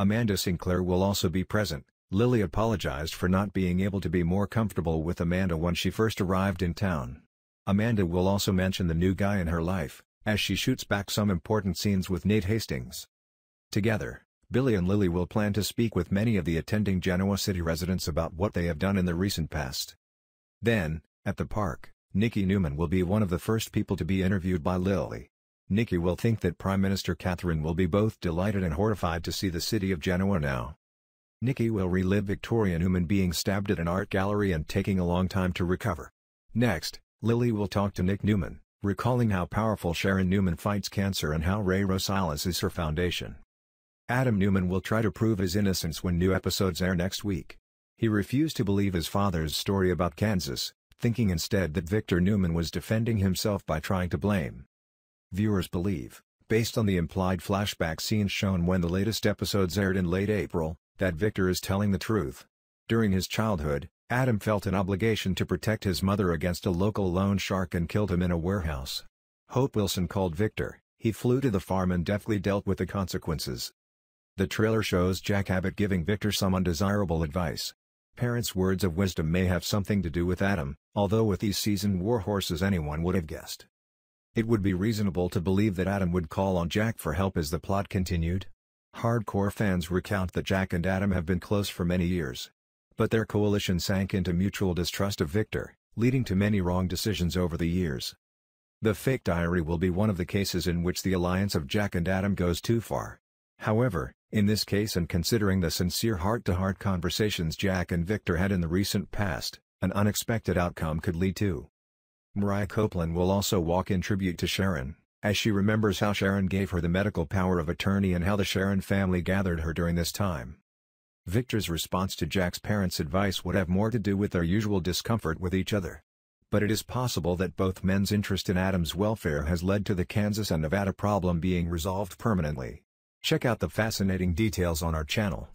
Amanda Sinclair will also be present. Lily apologized for not being able to be more comfortable with Amanda when she first arrived in town. Amanda will also mention the new guy in her life, as she shoots back some important scenes with Nate Hastings. Together, Billy and Lily will plan to speak with many of the attending Genoa City residents about what they have done in the recent past. Then, at the park, Nikki Newman will be one of the first people to be interviewed by Lily. Nikki will think that Prime Minister Catherine will be both delighted and horrified to see the city of Genoa now. Nikki will relive Victoria Newman being stabbed at an art gallery and taking a long time to recover. Next, Lily will talk to Nick Newman, recalling how powerful Sharon Newman fights cancer and how Rey Rosales is her foundation. Adam Newman will try to prove his innocence when new episodes air next week. He refused to believe his father's story about Kansas, thinking instead that Victor Newman was defending himself by trying to blame Viewers believe, based on the implied flashback scenes shown when the latest episodes aired in late April, that Victor is telling the truth. During his childhood, Adam felt an obligation to protect his mother against a local loan shark and killed him in a warehouse. Hope Wilson called Victor, he flew to the farm and deftly dealt with the consequences. The trailer shows Jack Abbott giving Victor some undesirable advice. Parents' words of wisdom may have something to do with Adam, although with these seasoned warhorses anyone would have guessed. It would be reasonable to believe that Adam would call on Jack for help as the plot continued. Hardcore fans recount that Jack and Adam have been close for many years. But their coalition sank into mutual distrust of Victor, leading to many wrong decisions over the years. The fake diary will be one of the cases in which the alliance of Jack and Adam goes too far. However, in this case and considering the sincere heart-to-heart -heart conversations Jack and Victor had in the recent past, an unexpected outcome could lead to Mariah Copeland will also walk in tribute to Sharon, as she remembers how Sharon gave her the medical power of attorney and how the Sharon family gathered her during this time. Victor's response to Jack's parents' advice would have more to do with their usual discomfort with each other. But it is possible that both men's interest in Adam's welfare has led to the Kansas and Nevada problem being resolved permanently. Check out the fascinating details on our channel.